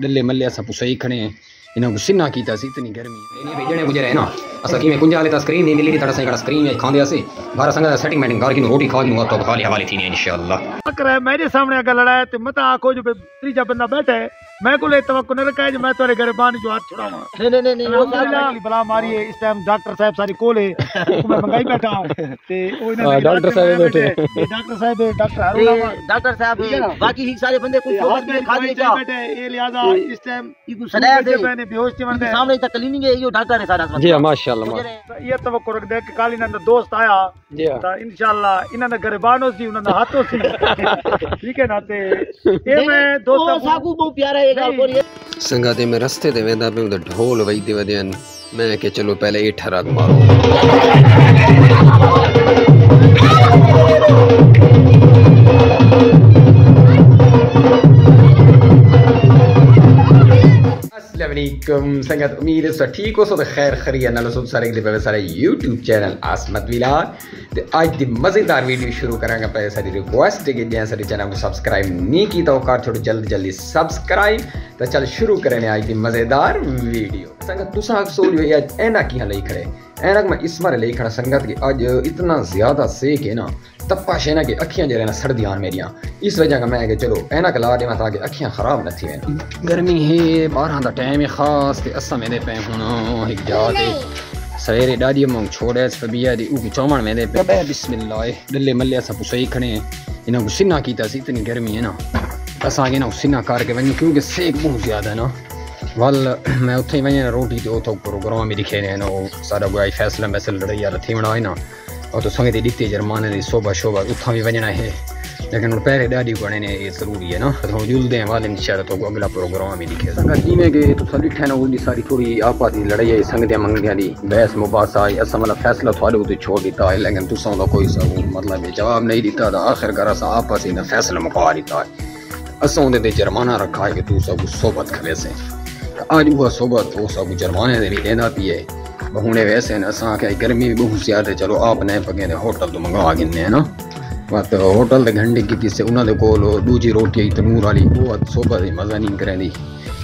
डल्ले मल्ले असां पुसई खड़े हैं। इन्हें गुस्से ना कीता इतनी गर्मी। इन्हें भेजने गुजरे है ना। असा की कुंजा वाले स्क्रीन नहीं मिली, तड़ा सही स्क्रीन में खांदे से बारह संग सेटिंग मैटिंग घर की रोटी खा दूँगा तो खाली हवाले थी इंशाल्लाह कर मेरे सामने अगर लड़ाया तो मत आखो जो तीजा बंदा बैठा है। मैं को ले तवक्को न रखा है जो मैं तुम्हारे गरीबान जो हाथ छुड़ावा नहीं नहीं नहीं अल्हम्दुलिल्लाह बला मारी है इस टाइम डॉक्टर साहब सारी कोल मैं मंगाई बैठा हूँ। ते ओ इन्हें डॉक्टर साहब बैठे डॉक्टर साहब डॉक्टर हरुणा डॉक्टर साहब बाकी ही सारे बंदे कुछ सोच के खा लेता। बैठे ये लिहाजा इस टाइम इको सदाया दे। मैंने बेहोश थे बंदे। सामने तक क्लीनिंग है यो डॉक्टर है सारा। जी हाँ, माशाल्लाह ये तवक्को रख दे कि काली नंद दोस्त आया। जी हाँ। इंशाल्लाह इन्हां दे गरीबानों सी उन्हां हाथों सी ठीक है ना ते ये मैं दोस्त साकू बहुत प्यारा ਬਹੁਤ ਪਿਆਰਾ ਹੈ ਗੱਲ ਕੋਰੀ संगा ते मैं रस्ते ते वेंदा पे उधर ढोल वजदे वदन मैं के चलो पहले ये ठरक मारो असलम संगत उम्मीद है सब ठीक हो सब खैर खरी नाल सब सारे अगले पे सारे YouTube चैनल आसमत विलार ਤੇ ਅੱਜ ਦੀ ਮਜ਼ੇਦਾਰ ਵੀਡੀਓ ਸ਼ੁਰੂ ਕਰਾਂਗਾ ਪਹਿਲੇ ਸਾਡੀ ਰਿਕੁਐਸਟ ਹੈ ਕਿ ਜੇ ਸਾਡੇ ਚੈਨਲ ਨੂੰ ਸਬਸਕ੍ਰਾਈਬ ਨਹੀਂ ਕੀਤਾ ਉਹ ਕਰ ਛੋੜੋ ਜਲਦੀ ਜਲਦੀ ਸਬਸਕ੍ਰਾਈਬ ਤਾਂ ਚਲ ਸ਼ੁਰੂ ਕਰਨੇ ਅੱਜ ਦੀ ਮਜ਼ੇਦਾਰ ਵੀਡੀਓ ਸੰਗਤ ਤੁਸੀਂ ਅਕਸੋਲ ਹੋਈ ਅੱਜ ਐਨਾ ਕੀ ਲਈ ਖੜੇ ਐਨਾ ਮੈਂ ਇਸ ਮਾਰੇ ਲਈ ਖੜਾ ਸੰਗਤ ਕਿ ਅੱਜ ਇਤਨਾ ਜ਼ਿਆਦਾ ਸੇਕ ਹੈ ਨਾ ਤਪਾ ਸ਼ੇਨਾ ਕਿ ਅੱਖੀਆਂ ਜਿਹੜੇ ਨਾ ਸੜਦੀਆਂ ਮੇਰੀਆਂ ਇਸ ਵਜ੍ਹਾ का मैं कि चलो ऐनक ला देवां ताकि अखियां खराब न थी वञनि गर्मी है ॿारहां दा टाइम है ख़ास ते असां वेंदे पिया हुन हिकु जाइ ते सवेरे दादी मांग छोड़े पर बीह दी उहो चवण में दे पे। बिस्मिल्लाह डले मले असां पुछई खणे इन को सिन्ना कीतासीं इतनी गर्मी है ना। असां खे ना सिन्ना करके क्योंकि सेक बहुत ज़्यादा है ना। वल मैं उथे वञा रोटी ते उथो प्रोग्राम ई लिखे ने उहो सारा गुआई फैसला मैसल लड़ाई यार थी वणा आहे न। और तो संगे दी ॾिते जरमान दी शोभा शोभा उथां भी वञणा है। लेकिन वो पहले ॾाढी पढ़ने ये ज़रूरी है ना तो जुलदे वाले शहर तो अगला प्रोग्राम ही दिखे संगत जिमें कि तो सभी ठहना उनकी सारी थोड़ी आपस की लड़ाई है संगतियाँ मंगदियाँ की बहस मुबासा आई असा मतलब फैसला थोड़े उत्ते छोड़ दिता है लेकिन तुसा कोई मतलब जवाब नहीं दिता था आखिरकार असा आपस ही फैसला मुका दिता है असा उनते जुर्माना रखा है कि तू सब सोबत करे से आज वह सोबत वो सब जुर्माने से भी देना पी है हूँ वैसे ना असा गर्मी भी बहुत ज़्यादा चलो आपने नए होटल तो मंगवा गिने ना होटल घंटे की से उन्होंने कोल दूजी रोटी आई तनूर वाली वो सोबत ही मज़ा नहीं करेंदी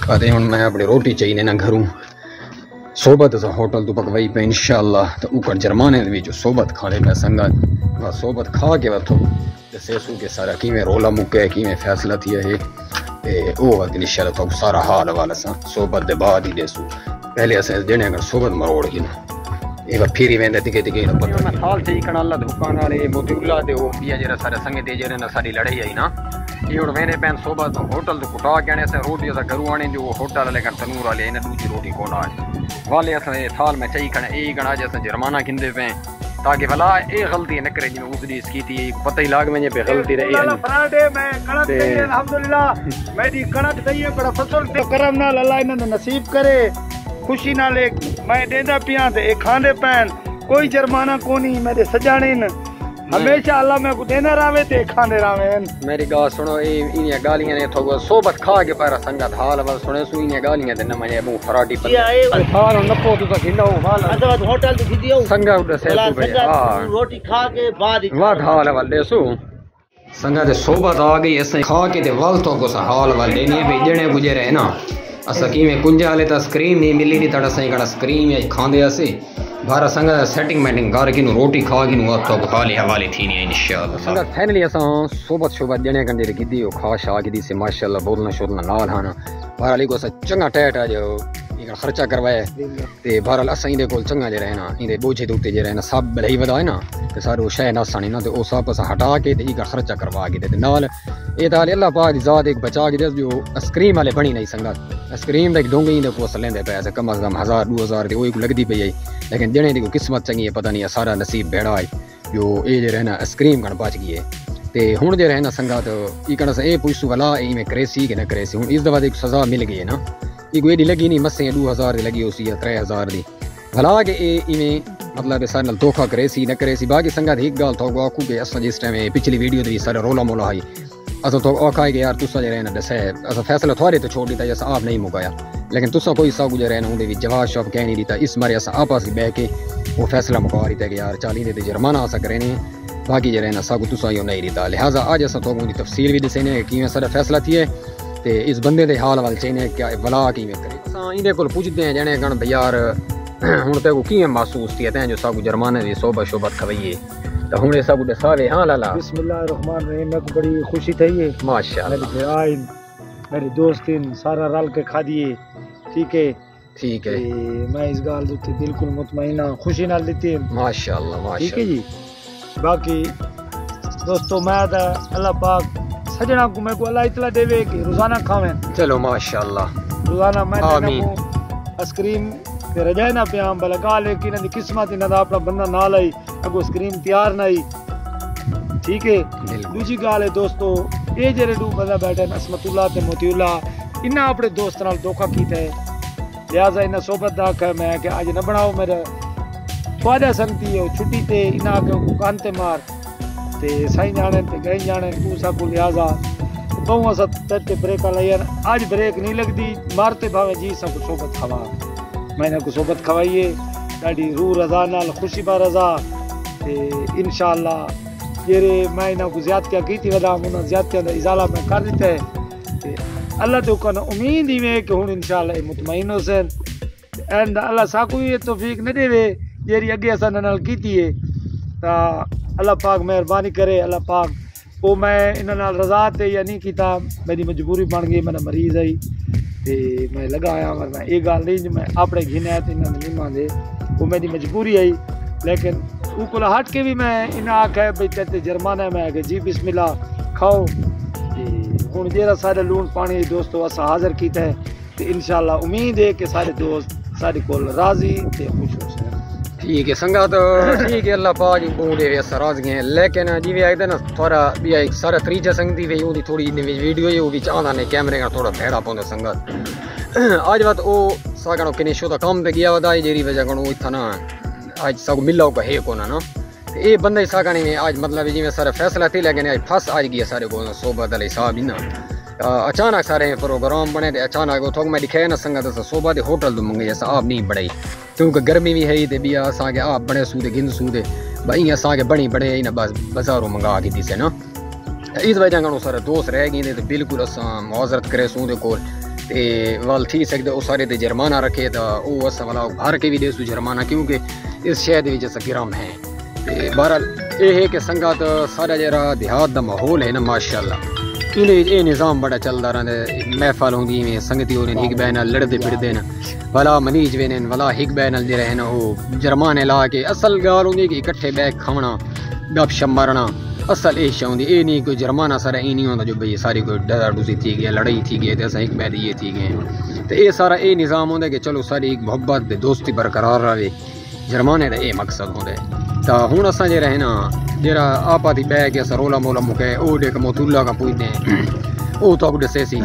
कदे हुन मैं अपनी रोटी चाहिए ना घरों। असां होटल तो पकवाई पे इंशाल्लाह तो ऊपर जुर्माने दे विच सोबत खाने पे बस सोबत खा के ते सेसू के सारा किवें रोला मुके किवें फैसला थिया है। इंशाल्लाह तो सारा हाल वाला सा सोबत दे बाद ही देसू। पहले असें जने अगर सोबत मरोड़ ही ना ඒව පිරිවෙන්න දිග දිගේ නොපොත සාල්සී කනල්ල දුකානාලේ මුදුල්ලාදේ ඕම්පිය ජර සර සංගතේ ජරන සඩි ලඩයියි නා इवड़ मेरे पैन सोबत होटल तो कुटा गने से रोटी असा गरुआने जो होटल लेकर तनूर वाले इन दूजी रोटी कोना वाले असा थाल में चई खने ए गणा जैसे जुर्माना किंदे पे ताकि भला ए गलती न करे जिन उसदी इसकी थी पता ही लाग में ये पे गलती रही है पराठे मैं कणक दे अल्हम्दुलिल्लाह मेरी कणक दई है बड़ा फ़सल पे करम ना अल्लाह इन्हें नसीब करे खुशी ना ले मैं देंदा पिया ते ए खांदे पैन। कोई जुर्माना कोनी मेरे सजाने न। हमेशा अल्लाह मैं को देना रावे ते खाने रावे मेरी गाल सुनो ए इनिया गालियाँ ने थोगो सोबत खा के पर संगत हाल वाल सुने सु इनिया गालियाँ दे न मने मु फराटी पर हाल न को तो खिंडा हो हाल अच्छा होटल दी खिदियो संगा उड से तू बे हाँ। रोटी खा के बाद वाह हाल वाल दे सु। संगा ते सोबत आ गई ऐसे खा के ते वल तो को हाल वाल देनी है भेजने गुजरे ना। असा कीमें कुंजा वाले ता स्क्रीन नहीं मिली नी तड़ा सही कड़ा स्क्रीन या खांदे असे बारह संगा सेटिंग मैटिंग कर की रोटी खा की तो खाली हवाले थी नहीं इंशाल्लाह फाइनली असा सोबत सोबत जने कंदे की खा शा की माशाल्लाह बोलना शोलना नाल हाना। बारह को सा चंगा टैट आ जो इनका खर्चा करवाए ते बहरहाल असां इंदे कोल चंगा जे रहना इंदे बोझे दे उत्ते जे रहना सब भलाई वधा है ना ते सारो शै नासानी ना ते ओ सब असां हटा के ते इनका खर्चा करवा के ते नाल ए ताल अल्लाह पाक दी जात एक बचा के दस जो आइसक्रीम वाले बनी नहीं संगत आइसक्रीम दा एक डोंगे इंदे कोल लेंदे पे कम अज कम हजार दो हजार ते ओही लगदी पई आई लेकिन जने दी कोई किस्मत चंगी है पता नहीं है सारा नसीब बेड़ा है जो ए जे रहना आइसक्रीम कण बच गई है ਤੇ ਹੁਣ ਜੇ ਰਹਿਣਾ ਸੰਗਤ ਇਹ ਕਹਣਾ ਸੇ ਇਹ ਪੁੱਛੂ ਵਾਲਾ ਇਵੇਂ ਕ੍ਰੇਸੀ ਕਿ ਨਾ ਕ੍ਰੇਸੀ ਹੁਣ ਇਸ ਦਵਾ ਦੀ ਇੱਕ ਸਜ਼ਾ ਮਿਲ ਗਈ ਹੈ iguedi legi ni mase 2000 दी लगी उसी या 3000 दी। भला के ए इवें मतलब सारे नाल धोखा करे सी, न करे सी, बाकी संगत एक गाल तो आखू के, असा जिस टाइम पिछली वीडियो दी सारा रोला मोला आई असा तो आखा के यार तुसा जरा ना दसे असा फैसला थोड़े तो छोड़ दिता, असा आप नहीं मुकाया। लेकिन तुसा कोई सा गुजर रहना उन्हें भी जवाब शवाब कह नहीं दिता, इस मारे असा आपस बह के वो फैसला मुका रही था कि यार चाली देते जुर्माना आ सक रहे बाकी जरा ना सा तुसा यो नहीं दिता। लिहाजा आज असा तो उनकी तफसील भी दसेने कि सारा फैसला थी है ते इस बंदे दे हाल वाल चाहिए क्या बला किवें करे? असां इंदे हैं जने कण यार हुन ते महसूस थिए ते जो सब जुर्माने की सोबत शोबत खवइए तो सब सारे लाला। बिस्मिल्लाह रहमान रहीम बड़ी खुशी थई है माशाल्लाह। मेरे दोस्त इन सारा रल के खा दिए। ठीक है? ठीक है। मैं इस गाल दे बिल्कुल मुतमईना खुशी नाल माशाल्लाह माशाल्लाह ठीक है जी? बाकी दोस्तों मैं अल्लाह पाक सजना को मैं को अल्लाह इतला देवे कि रोज़ाना खावे। चलो माशाल्लाह। रोज़ाना मैं आमीन। आइसक्रीम ते रजाना पे आम भला गाल है कि इन्हें किस्मत इन्हें दा अपना बंदा ना लई अगो आइसक्रीम तैयार ना आई ठीक है? दूसरी गाल है दोस्तों ए जेरे दू बंदा बैठे असमतुल्ला ते मोतीउल्लाह इना अपने दोस्त नाल धोखा कीता है। लिहाजा इना सोबत दा कह मैं कि आज ना बनाओ मेरा। थोड़ा संगती है छुट्टी ते इना के कान ते मार। ते साईं जाने ते गई जाने तू सबको लिहाजा बहुआ सब तेरे ब्रेक लाई यार आज ब्रेक नहीं लगती मारते भावे जी सब सोबत खवा। मैंने को सोबत खवाइए ढी रू रज़ा नाल ख़ुशी बा रज़ा। ते इनशाला जेरे मैं इन्हों को ज्यादतियाँ की थी वदा उन्होंने ज्यादतियाँ का इजाला मैं कर दिता है अल्लाह तो कहना उम्मीद ही में कि हूँ इन शाला मुतमिन हो सन एंड अल्लाह साकू ये तोफीक न देवे जेरी अगे असा की है ਤਾਂ ਅੱਲਾਹ ਪਾਕ ਮਿਹਰਬਾਨੀ ਕਰੇ ਅੱਲਾਹ ਪਾਕ ਉਹ ਮੈਂ ਇਹਨਾਂ ਨਾਲ ਰਜ਼ਾ ਤੇ ਜਾਂ ਨਹੀਂ ਕੀਤਾ ਮੇਰੀ ਮਜਬੂਰੀ ਬਣ ਗਈ ਮੇਰਾ ਮਰੀਜ਼ ਹੈ ਤੇ ਮੈਂ ਲਗਾਇਆ ਵਰਨਾ ਇਹ ਗੱਲ ਨਹੀਂ ਜੋ ਮੈਂ ਆਪਣੇ ਘਿਨਿਆ ਤੇ ਇਹਨਾਂ ਨੂੰ ਨਹੀਂ ਮੰਨਦੇ ਉਹ ਮੇਰੀ ਮਜਬੂਰੀ ਹੈ ਲੇਕਿਨ ਉਹ ਕੋਲ ਹਟ ਕੇ ਵੀ ਮੈਂ ਇਹਨਾਂ ਆਖਿਆ ਵੀ ਤੇ ਤੇ ਜੁਰਮਾਨਾ ਮੈਂ ਕਿ ਜੀ ਬਿਸਮਿਲ੍ਲਾ ਖਾਓ ਤੇ ਹੁਣ ਜਿਹੜਾ ਸਾਡੇ ਲੂਣ ਪਾਣੀ ਦੋਸਤੋ ਅਸਾਂ ਹਾਜ਼ਰ ਕੀਤਾ ਹੈ ਤੇ ਇਨਸ਼ਾਅੱਲਾ ਉਮੀਦ ਹੈ ਕਿ ਸਾਰੇ ਦੋਸਤ ਸਾਡੇ ਕੋਲ ਰਾਜ਼ੀ ਤੇ ਖੁਸ਼ ਹੋ ਸਕਣ ठीक है संगत ठीक है अल्लाह पा जी बूढ़े वे सराज गए लेकिन जी वे आए ना थोड़ा भी आई सारा तरीजा संगती वे यूँ थोड़ी वीडियो है वो भी चाहना ने कैमरे का थोड़ा भेड़ा पौधा संगत आज बात वो सागण किने शो का काम पे गया वदा जेरी वजह कण इतना ना आज सब मिला होगा है कोना ना ये बंदा ही सागण में आज मतलब जिमें सारा फैसला थी लेकिन आज फंस आज गया सारे को सोबत अली साहब ही ना अचानक सारे प्रोग्राम बने थे अचानक उथों मैं दिखाया ना संगत असां सोबा दे होटल तो मंगे असां आप नहीं बड़े। क्योंकि गर्मी भी है ते बिया असांखे आप बड़े सूदे गिंद सूदे भाई असांखे बणी बड़े ना बस बाज़ारों मंगा के दिसे ना। इस वजह कन्नै सारे दोस्त रह गए ते बिल्कुल असां मुआज़रत करे सूदे ते वल थी सकदा ओह् सारे ते जुर्माना रखे तां ओह् असां भला भर के भी दे देसू जुर्माना क्योंकि इस शहर दे विच असां गिरम है। ते बहरहाल एह् है कि संगत सारा जेह्ड़ा देहात दा माहौल है ना माशाअल्लाह इन्हें एह् निज़ाम बड़ा चलता रहा महफल होंगी इवें, संगती होने हिक ॿिए लड़ते लड़दे हैं भला मनीज वे भला हिग ॿिए नाल जरमाने ला के असल गाल होंगी कि इकट्ठे बह खाना गप शप मारना, असल एह् शइ हूंदी। नहीं कोई जरमाना सारा एह् नहीं होता जो भाई सारी कोई डरा डुसी थी गए लड़ाई थी गए तो असं हिक ॿिए ये थी गए तो यह सारा ये निज़ाम होंदा कि चलो सारी एक मुहबत दोस्ती बरकरार रहे જરમાને રહે એ મકસદ હોંદे त हुन असांजे रहे न जहिड़ा आपाती ॿाए खे असां रोला मोला मूंखे उहो ॾे मोतूला खां पुॼंदे ਉਹ ਤੱਕ ਦੱਸੇਸੀ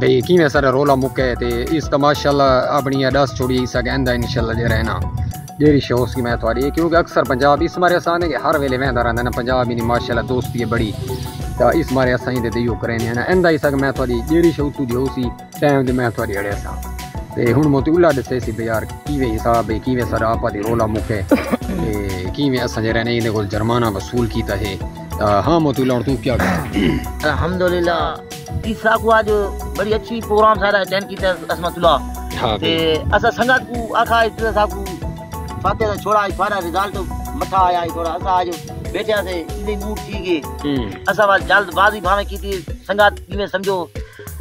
ਬਈ ਕਿਵੇਂ ਸਾਰਾ ਰੋਲਾ ਮੁੱਕੇ ਤੇ ਇਸ ਤਮਾਸ਼ਾਅੱਲਾ ਆਪਣੀ ਅਡਸ ਛੋੜੀ ਸਕੈਂਦਾ ਇਨਸ਼ਾਅੱਲਾ ਜੇ ਰਹਿਣਾ ਜਿਹੜੀ ਸ਼ੋਸ ਕੀ ਮੈਂ ਤੁਹਾਡੀ ਕਿਉਂਕਿ ਅਕਸਰ ਪੰਜਾਬ ਇਸ ਮਾਰੇ ਆਸਾਨ ਹੈ ਹਰ ਵੇਲੇ ਵਹਿੰਦਾ ਰਹਿੰਦਾ ਨਾ ਪੰਜਾਬ ਇਨੀ ਮਾਸ਼ਾਅੱਲਾ ਦੋਸਤੀ ਹੈ ਬੜੀ ਤਾਂ ਇਸ ਮਾਰੇ ਅਸਾਂ ਹੀ ਦੇ ਦਿਓ ਕਰਨੇ ਨਾ ਇੰਦਾ ਹੀ ਸਕ ਮੈਂ ਤੁਹਾਡੀ ਜਿਹੜੀ ਸ਼ੋਸ ਤੂੰ ਦਿਓ ਟਾਈਮ ਦੇ ਮੈਂ ਤੁਹਾਡੀ ਅੜਿਆ ਸਾਂ ਤੇ ਹੁਣ ਮੋਤੂਲਾ ਦੱਸੇ ਸੀ ਬਈ ਯਾਰ ਕਿਵੇਂ ਹਿਸਾਬ ਹੈ ਕਿਵੇਂ ਸਾਰਾ ਆਪਾ ਦੀ ਰੋਲਾ ਮੁਕੇ ਤੇ ਕਿਵੇਂ ਅਸਾਂ ਜਿਹੜੇ ਨੇ ਇਹਦੇ ਕੋਲ ਜੁਰਮਾਨਾ ਵਸੂਲ ਕੀਤਾ ਹੈ ਤਾਂ ਹਾਂ ਮੋਤੂਲਾ ਹੁਣ ਤੂੰ ਕੀ ਕਰ अल्हम्दुलिल्लाह इस साकू आज बड़ी अच्छी प्रोग्राम सारा अटेंड किया असमतुल्लाह हाँ ते असा संगत को आखा इस साकू फाते दा छोड़ा सारा रिजल्ट मथा आया थोड़ा असा आज बैठा से इने मूड थी गए हम्म असा वाल जल्दबाजी भावे की थी संगत में समझो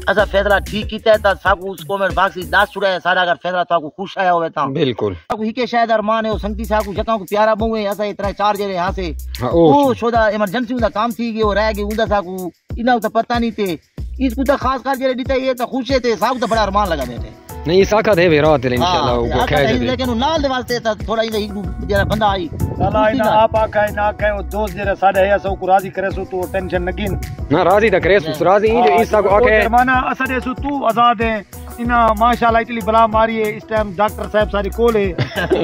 असा फैसला ठीक किया है ता साकू उसको कमेंट बॉक्स से दास छुड़ा है सारा। अगर फैसला ताकू खुश आया होवे ता। बिल्कुल। साकू हिके शायद अरमान है वो संगती साकू जका को प्यारा बहु है असा इतना चार जरे यहाँ से। हाँ वो शोदा इमरजेंसी का काम थी गयो रह गई उनका साकू इना तो पता नहीं थे। इसको तो खास कर जे दिता ये तो खुश थे साकू तो बड़ा अरमान लगा बैठे नहीं साखा दे वे रात ले इंशाल्लाह हाँ, वो आखा कह नहीं, दे। लेकिन वो नाल दे वास्ते था थोड़ा इधर एक जरा बंदा आई। अल्लाह इना आप आखा ना आखा वो दोस्त जरा साडे है सो को राज़ी करे सो तू टेंशन न गिन ना राज़ी तक रे सुस राज़ी ਤੂੰ ਆਜ਼ਾਦ को तू है इना माशाल्लाह इतनी बला मारी है इस टाइम डॉक्टर साहब सारी कोल है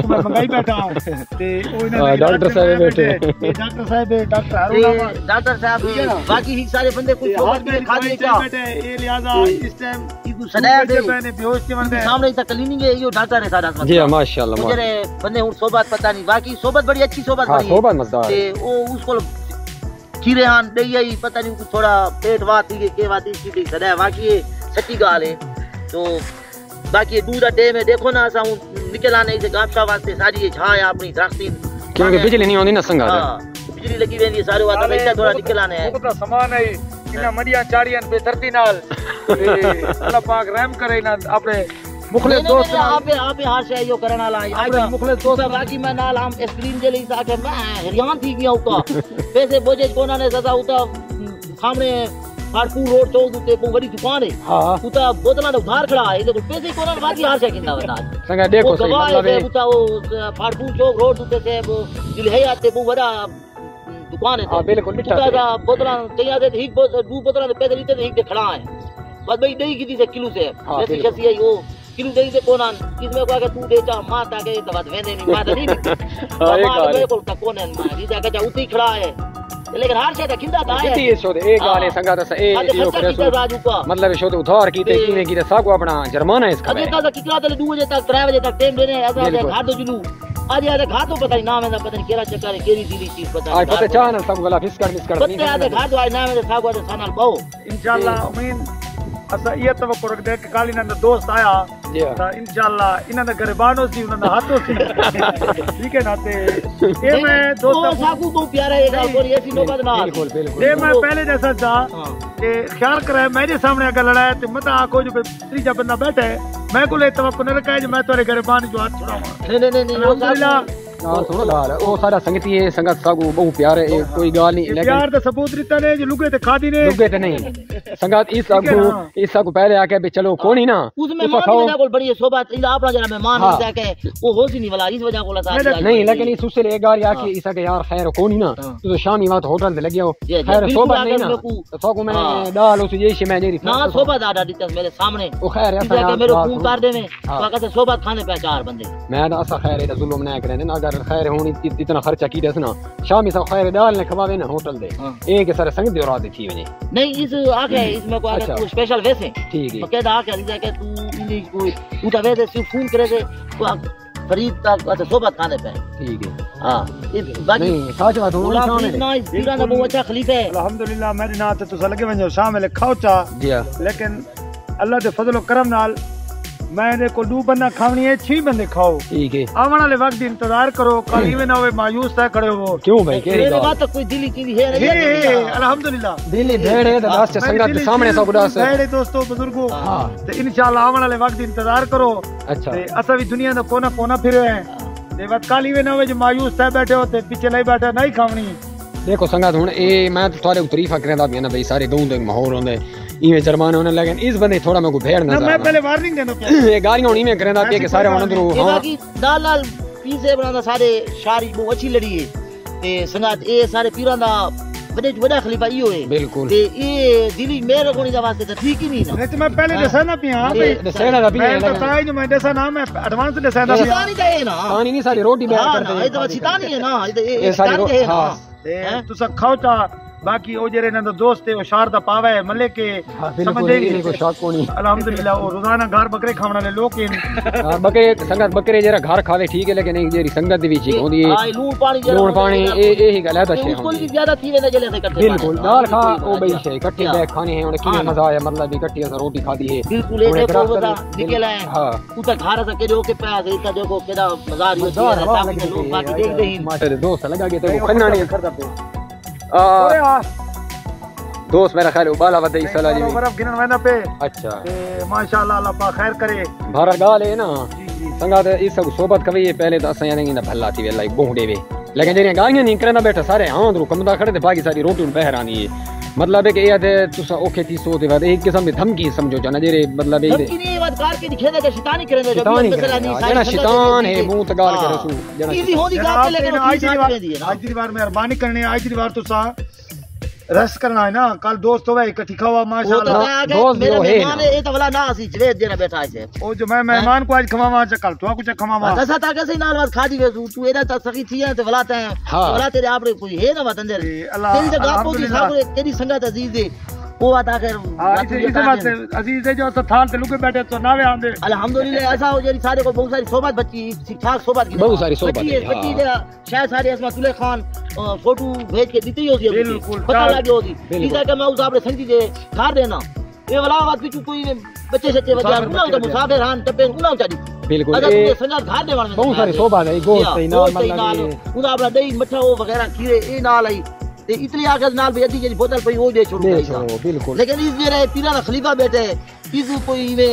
मैं मंगाई बैठा हूँ। ते ओ इना हाँ, डॉक्टर साहब बैठे। डॉक्टर साहब डॉक्टर हारून डॉक्टर साहब है? बाकी ही सारे बंदे कुछ में खा खाली दे क्या बैठे ये लिहाजा इस टाइम इसको सदाया दे मैंने बेहोश के बंदे सामने तक क्लीनिंग है ये डॉक्टर है सारा जी हाँ, माशाल्लाह मुझे बंदे हूँ सोबत पता नहीं बाकी सोबत बड़ी अच्छी सोबत बड़ी है। सोबत मजदार ते ओ उसको खीरे हान दई आई पता नहीं कुछ थोड़ा पेट वात थी के वात थी की सदा बाकी ये सच्ची ॻाल्हि है। तो બાકી દૂધા ટેમે દેખો ના સા હું નીકળા નહીં છે ગાપસા વાસ્તે સારી છાય આપણી દ્રાક્ષી ક્યોંકે બિજલી નહીં હોંદી ના સંગા બિજલી લગી વેંદી સારી વાત હમેશા થોડા નીકળા ને તો સમાન હે ઇના મડિયા ચાડિયા બે ધરતી નાલ અલ્લાહ પાક રહેમ કરે ઇના આપણે मुखलिस दोस्त आपे आपे हार से यो करना ला आज मुखलिस दोस्त बाकी मैं नाल हम स्क्रीन जे ली साके मैं हरियाणा थी गया उका वैसे बोझे कोना ने सदा उता सामने हारपुर रोड चौक उते को बड़ी दुकान है ਹਾਂ उता बोतला उधार खड़ा है। देखो पैसे कोना ने बाकी हार से किंदा बता संगा देखो सही मतलब है है उता वो हारपुर चौक रोड उते से वो दिल है आते वो बड़ा दुकान है हाँ, बिल्कुल, निठा उता बोतला तैयार दे एक बोतल दो बोतला पैसे लीते एक दे खड़ा है। बस भाई नहीं किसी से किलो से। हाँ, जैसी बिल्कुल। वो किलो दे दे कोना इसमें को तू दे चा माँ ताके तो बात वेंदे नहीं माँ नहीं हाँ, ये माँ गाल है। मेरे को कोन माँ। रीजा का उते ही खड़ा है। लेकिन हार से किंदा था है। ये शोध एक गाने संगा दस ए यो करे सो मतलब शोध उधार कीते ते- किने कीते को अपना जुर्माना है इसका अजय का कितना तले 2 बजे तक 3 बजे तक टाइम देने है अगर। घर दो जुलू। आज यार घर तो पता नहीं नाम है पता नहीं केरा चक्कर है केरी दिली चीज़ पता आज पता चाह ना सब गला फिस कर फिस कर पता आते घर दो आज नाम है सागो है सानल बहु इंशाल्लाह उमीद असां इहा तवक़ो रखंदा कि काल जो दोस्त आया जी त इन्हनि जो गरीबान होसी उन्हनि जो हथ ठीक है ना ते ये मैं तो दोस्त सागू तो प्यारा है गाल कोई ऐसी नौबत ना बिल्कुल बिल्कुल। ये मैं पहले जैसा था हाँ। कि ख्याल कराए मेरे सामने अगर लड़ाया तो मत आखो जो कोई त्रीजा बंदा बैठा है मैं को ले तवक्को न रखा है जो मैं तुम्हारे गरीबान जो हाथ छुड़ावा नहीं नहीं नहीं नहीं वो अल्हम्दुलिल्लाह सागू ना सुनो गाल ओ सारा संगती है संगत सागू बहु प्यार है ये कोई गाल नहीं लेकिन प्यार दा सबूत दिता ने जो लुके ते खादी ने रुके तो नहीं संगत इस ठीक है को ना? इस को पहले आके भी चलो कोनी ना उसमें उसका मान खाओ मेरा कोल बड़ी है सोबत इधर अपना जरा मेहमान हाँ। हो जाके वो हो सी नहीं वाला इस वजह को लता नहीं, नहीं लेकिन इस उससे एक गाल आके हाँ। इसा के यार खैर कोनी ना हाँ। तू तो शामी वहाँ होटल पे लगे जी, जी, खैर बिल्कुल सोबत आके नहीं ना मेरे को- साको मैंने। डाल उस ये मैं जेरी ना सोबत आडा दिता मेरे सामने ओ खैर ऐसा के बात। तो कहते खाने पे चार बंदे मैं खैर है जुल्म ना करे ना अगर खैर होनी इत- इतना खर्चा की दस ना शामी सब खैर डाल ने खवावे ना होटल दे। हाँ। एक के सारे संग दे रात थी वने। नहीं इस आके इसमें को आके। तू स्पेशल वैसे। ठीक है। कहता आके रिजा के तू इंग्लिश कोई तू तो वैसे सिर्फ़ फ़ोन करे तो आप फरीद तक अच्छा सोबत खाने पे। ठीक है। हाँ बाकी नहीं सच बात हो है। ना इस पीरा ना बहुत अच्छा खलीफा है। अल्हम्दुलिल्लाह मेरे नाम ते लगे वञो शामिल खाओ चा जी हाँ लेकिन अल्लाह दे फजल करम नाल मैंने को दो बंदा खावनी है छह बंदे खाओ ठीक है। आवन वाले वक्त इंतज़ार करो कल इवे ना हुए मायूस था खड़े हो। क्यों भाई मेरे बात। तो कोई दिली चीज़ है नहीं अल्हम्दुलिल्लाह। दिली भेड़ है दास से संगत के सामने सब दास है मेरे दोस्तों बुज़ुर्गों हाँ। तो इंशाल्लाह आवन वाले वक्त इंतज़ार करो। अच्छा। असा भी दुनिया दा कोना कोना फिर फिरे हैं देवत काली वे ना हुए मायूस था बैठे होते पीछे नहीं बैठा नहीं खावनी। देखो संगत हुन ए मैं तो थारे उतरीफा करदा भी ना भाई सारे गाँव दे माहौल होंदे। इवें जुर्माना होने लगन इस बंदे थोड़ा मैं को भेड़ ना मैं पहले वार्निंग देना ये गालियाँ हुन इवें करंदा पे के सारे हुन दरो हाँ। बाकी दाल लाल पीजे बनांदा सारे शारी बहु अच्छी लड़ी है। ते संगात ए सारे पीरां दा वॾे वॾा ख़लीफ़ा इहो आहे बिल्कुल। ते इहे दिली महिरबानी जा वास्ते त ठीकु ई नी। न त माँ पहले ॾिसां न पिया भई। ॾिसां न पिया त ताई जो माँ ॾिसां ना मैं एडवांस ॾिसां ना पिया। पानी चाहिए ना। पानी नहीं सारी रोटी हाँ बयार करते हैं ये तो अच्छी तानी है ना ये सारी हाँ तुसा खाओ ता बाकी ओ जरे ना दोस्त है ओ शारदा पावे मले के समझे को शक कोनी अल्हम्दुलिल्लाह ओ रोज़ाना घर बकरे खावण वाले लोग के बकरे संगत बकरे जरा घर खावे ठीक है लेकिन नहीं जेरी संगत भी ठीक होंदी है लूण पानी जरा लूण पानी ए ही गल है तो बिल्कुल बिल्कुल ज़्यादा थी वेंदा जले से इकट्ठे बिल्कुल दाल खा ओ भाई अच्छा, शे इकट्ठे अच्छा। बैठ खाने हैं उन्हें की हाँ, हाँ। मज़ा आया मतलब भी इकट्ठे से रोटी खादी है। बिल्कुल ए को बता निकल आए हाँ। उता घर से के जो के पैसे इता जो को केदा मज़ा आ रही है बाकी देख दे ही दोस्त लगा के तो खन्ना नहीं करता पे दोस्त मेरा ख्याल उबाला वदई सला जी। बर्फ़ गिनन वना पे। अच्छा। ते माशाल्लाह अल्लाह पा खैर करे। भारत गाल है ना संगा ते इस सब सोबत कवी पहले तो असा यानी ना भल्ला थी लाइक बोंडे वे। लेकिन जेरिया गालियाँ नहीं करना बैठा सारे हाँ अंदर कमदा खड़े ते बाकी सारी रोटी उन बहर है। मतलब है कि ये ते तुसा ओखे थी सो दे बाद एक किस्म की धमकी समझो जाना जेरे मतलब है धमकी नहीं बात कार के दिखे के शैतानी करे दे शैतानी करे जना शैतान है मुँह ते गाल करे सू जना इजी होदी गाल के लेकिन आज दी बार आज दी बार मेहरबानी करनी आज दी बार तुसा रस करना है ना कल दोस्त हो इकट्ठी खावा वो तो माशाल्लाह दोस्त मेरा है मेहमान। है। ये तो वाला ना सी जवेद देना बैठा है ओ जो मैं मेहमान को आज खवावा च कल तो कुछ खवावा दसा ता कैसे नाल बात खा दी वे तू तू एदा ता सखी थी है तो वलाते हैं हाँ। वला तेरे आपरे कोई है ना वतन दे अल्लाह- तेरी तो गापो की अल्हम्दुलिल्लाह। तेरी संगत अज़ीज़ है। वो बात आकर हां इसे इसे वास्ते अजीज है जो अस थाल ते लुके बैठे तो नावे आंदे अल्हम्दुलिल्लाह ऐसा हो जेरी सारे को बहुत सारी सोबत बच्ची ठीक ठाक सोबत की बहुत सारी सोबत बच्ची है, है बच्ची हाँ। दे शायद सारे असमा सुले खान अ, फोटो भेज के दी होती है बिल्कुल, पता चार- लगे होती बिल्कुल। इधर के मैं उस आपरे संगी जे खार देना ये वाला बात पिछु कोई बच्चे सच्चे वजह मुसाफिर ना तो बच्चे मुसाफिर हान टपे कुना चाडी बिल्कुल अगर ये तुझे संगत घाट दे वाले बहुत सारी शोभा है गोश्त है नाल मतलब ये ਉਹਦਾ ਆਪਣਾ ਦਹੀਂ ਮੱਠਾ ਉਹ ਵਗੈਰਾ ਖੀਰੇ ਇਹ ਨਾਲ ते इतनी आगत नाल बेदी जे बोतल पई वो दे छोड़ो बिल्कुल। लेकिन इस मेरे पीरा ना खलीफा बैठे इस कोई वे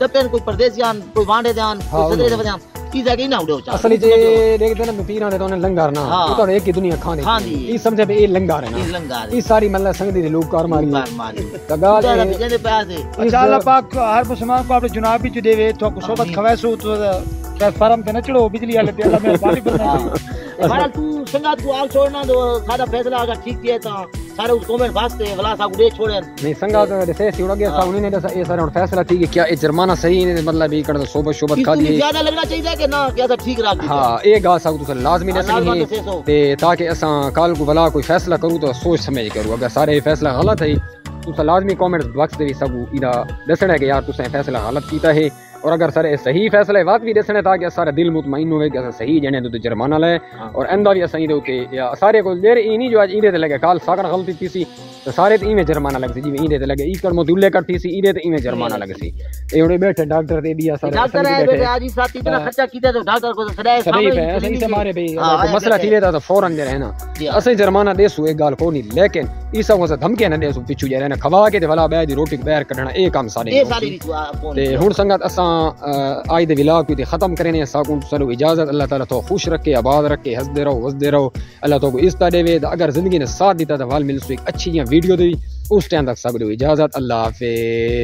टपन कोई परदेसियान कोई वांडे जान हाँ, कोई सदरे जान की जाके ना उड़ो चाल असली जे देखते ना पीरा ने तो ने। लंगार ना हाँ। तो एक ही दुनिया खाने ई समझे ए लंगार है ना। लंगार ई सारी मतलब संगदी दे लोग कार मारी मारी गगाल दे पैसे। अच्छा अल्लाह पाक हर मुसलमान को अपने जुनाब भी देवे तो सोबत खवैसो तो प्लेटफार्म पे न चढ़ो बिजली वाले पे मेहरबानी फरमाओ बहरहाल तू संगात को आल छोड़ना दो सारा फैसला अगर ठीक किया था सारे उस कमेंट वास्ते वला सा गुडे छोड़े नहीं संगात ने से सी उड़ा गया सा उन्हीं ने ये सारे फैसला ठीक है क्या ये जुर्माना सही ने मतलब ये कर सोबत शोबत खा दी ज़्यादा लगना चाहिए कि ना क्या था ठीक रहा हाँ ये गाल सा तुसे लाजमी ने सही ते ताकि असा कल को भला कोई फैसला करूँ तो सोच समझ करूँ अगर सारे फैसला गलत है तुसा लाजमी कमेंट बॉक्स दे सकू इदा दसना है कि यार तुसा फैसला गलत कीता है और अगर सारे सही फैसला है बात भी दसना ताकि सारा दिल मुतमईन होवे कि सही जने तो जुर्माना ले हाँ। और इंदा भी असां इदे उते या सारे को देर ई नहीं जो आज ते लगे काल सागर गलती थी सी तो सारे ते इवें जुर्माना लग जिवें इदे लगे ई कर मदुल्ले कर थी सी इदे ते इवें जुर्माना लग सी ए उड़े बैठे डॉक्टर भी आ सारे डॉक्टर है बेटे आज ही साथ इतना हाँ। खर्चा किया तो डॉक्टर को तो सदाए सही पे सही से मारे भाई हाँ, मसला थी लेता तो फ़ौरन जे रहना जी, हाँ। असें जुर्माना देसू एक गाल कोनी लेकिन ई सबको धमके न देसू पिछू जे रहना। खवा के ते भला बै दी रोटी बैर कढना ए काम सारे ये होसी। ते हुन संगत असां आज दे विलाग भी खत्म करने साकुन चलो इजाज़त। अल्लाह ताला तो खुश रखे आबाद रखे हंसदे रहो वसदे रहो। अल्लाह तो को इज़्ज़त देवे अगर ज़िंदगी ने साथ दीता तो वाल मिलसू एक अच्छी वीडियो दी। उस टाइम तक सब इजाज़त। अल्लाह हाफिज।